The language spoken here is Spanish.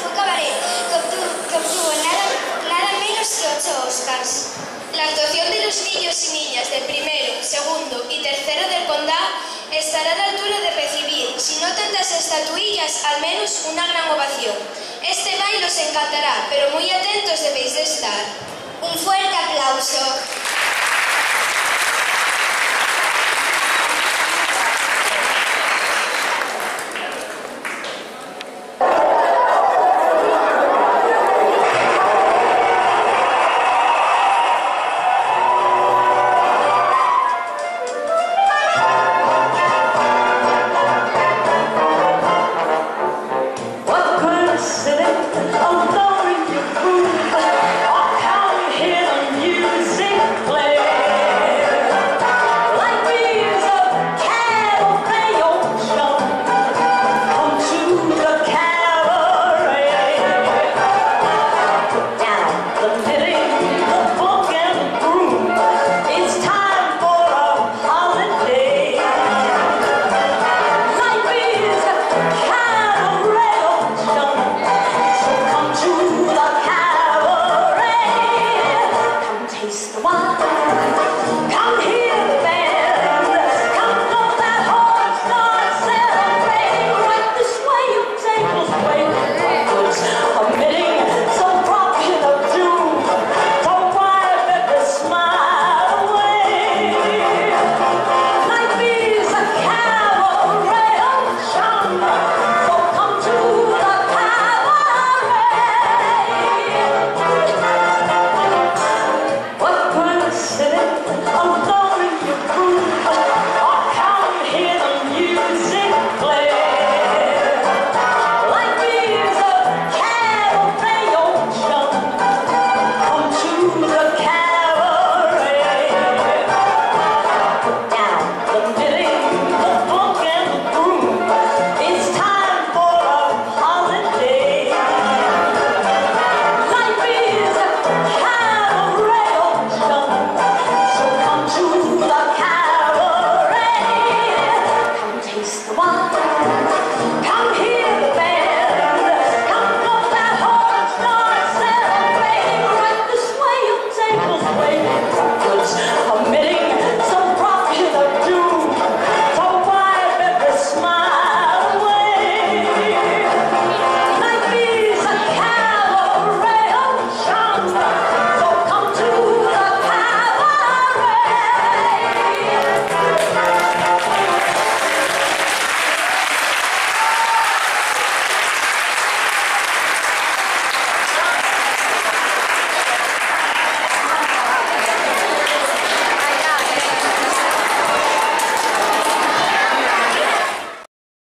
fue Cabaret, que obtuvo, que obtuvo nada, nada, menos que ocho Oscars. La actuación de los niños y niñas del primero, segundo y tercero del condado estará a la altura de recibir, si no tantas estatuillas, al menos una gran ovación. Este baile os encantará, pero muy atentos debéis de estar. Un fuerte aplauso.